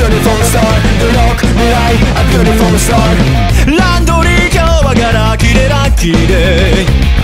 beautiful star The rock 未来 A beautiful star ランドリー川からキレラキレ